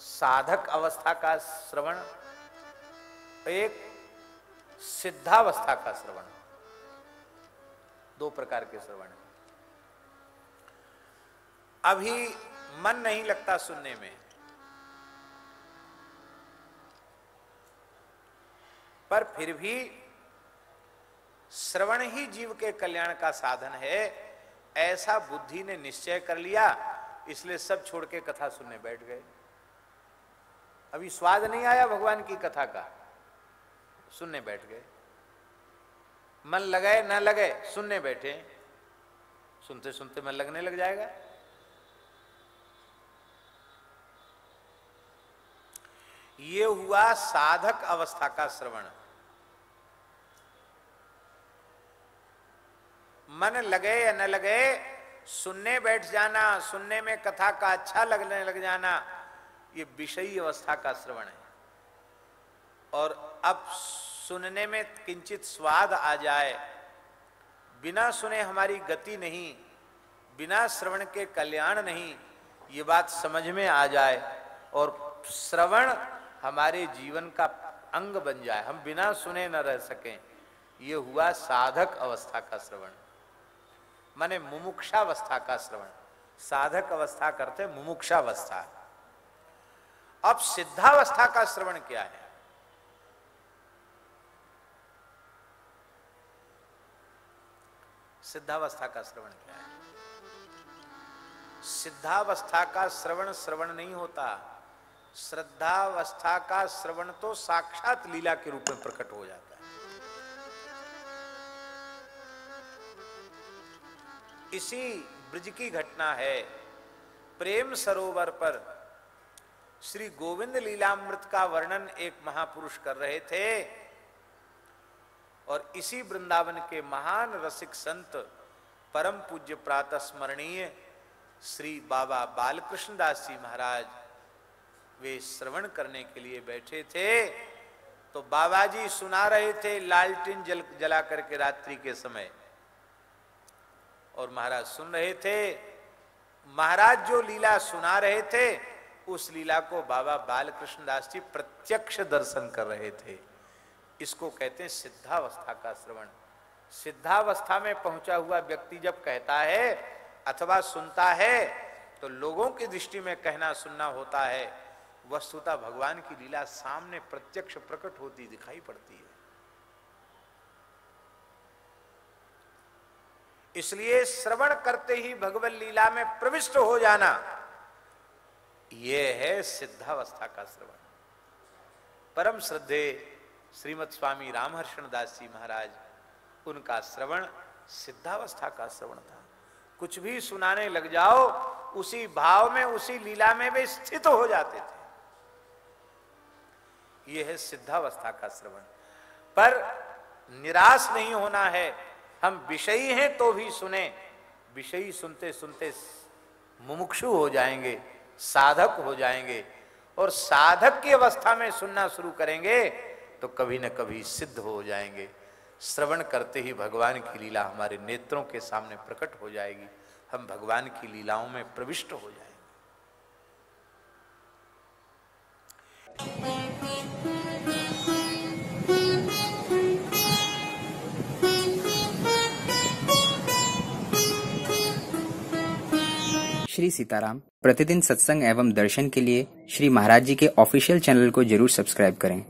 साधक अवस्था का श्रवण, एक सिद्धावस्था का श्रवण, दो प्रकार के श्रवण अभी मन नहीं लगता सुनने में, पर फिर भी श्रवण ही जीव के कल्याण का साधन है, ऐसा बुद्धि ने निश्चय कर लिया इसलिए सब छोड़ के कथा सुनने बैठ गए। अभी स्वाद नहीं आया भगवान की कथा का। सुनने बैठ गए। मन लगे ना लगे सुनने बैठे। सुनते सुनते मन लगने लग जाएगा। ये हुआ साधक अवस्था का श्रवण। मन लगे या न लगे सुनने बैठ जाना, सुनने में कथा का अच्छा लगने लग जाना, ये विषयी अवस्था का श्रवण है। और अब सुनने में किंचित स्वाद आ जाए, बिना सुने हमारी गति नहीं, बिना श्रवण के कल्याण नहीं, ये बात समझ में आ जाए और श्रवण हमारे जीवन का अंग बन जाए। हम बिना सुने न रह सकें। ये हुआ साधक अवस्था का श्रवण। माने मुमुक्षावस्था का श्रवण। साधक अवस्था करते मुमुक्षावस्था। अब सिद्धावस्था का श्रवण क्या है? सिद्धावस्था का श्रवण क्या है? सिद्धावस्था का श्रवण श्रवण नहीं होता। श्रद्धावस्था का श्रवण तो साक्षात लीला के रूप में प्रकट हो जाता इसी ब्रज की घटना है। प्रेम सरोवर पर श्री गोविंद लीलामृत का वर्णन एक महापुरुष कर रहे थे और इसी वृंदावन के महान रसिक संत, परम पूज्य प्रातः स्मरणीय श्री बाबा बालकृष्ण दास जी महाराज, वे श्रवण करने के लिए बैठे थे। तो बाबा जी सुना रहे थे, लालटिन जल, जला करके रात्रि के समय। और महाराज सुन रहे थे। महाराज जो लीला सुना रहे थे, उस लीला को बाबा बालकृष्ण दास जी प्रत्यक्ष दर्शन कर रहे थे। इसको कहते हैं सिद्धावस्था का श्रवण। सिद्धावस्था में पहुँचा हुआ व्यक्ति जब कहता है अथवा सुनता है तो लोगों की दृष्टि में कहना सुनना होता है। वस्तुता भगवान की लीला सामने प्रत्यक्ष प्रकट होती दिखाई पड़ती है। इसलिए श्रवण करते ही भगवत लीला में प्रविष्ट हो जाना यह है सिद्धावस्था का श्रवण। परम श्रद्धे श्रीमद स्वामी रामहर्षण दास जी महाराज, उनका श्रवण सिद्धावस्था का श्रवण था। कुछ भी सुनाने लग जाओ, उसी भाव में, उसी लीला में वे स्थित हो जाते थे। यह है सिद्धावस्था का श्रवण। पर निराश नहीं होना है हम विषयी हैं तो भी सुने। विषयी सुनते सुनते मुमुक्षु हो जाएँगे, साधक हो जाएँगे और साधक की अवस्था में सुनना शुरू करेंगे तो कभी न कभी सिद्ध हो जाएँगे। श्रवण करते ही भगवान की लीला हमारे नेत्रों के सामने प्रकट हो जाएगी। हम भगवान की लीलाओं में प्रविष्ट हो जाएँगे। श्री सीताराम। प्रतिदिन सत्संग एवं दर्शन के लिए श्री महाराज जी के ऑफिशियल चैनल को ज़रूर सब्सक्राइब करें।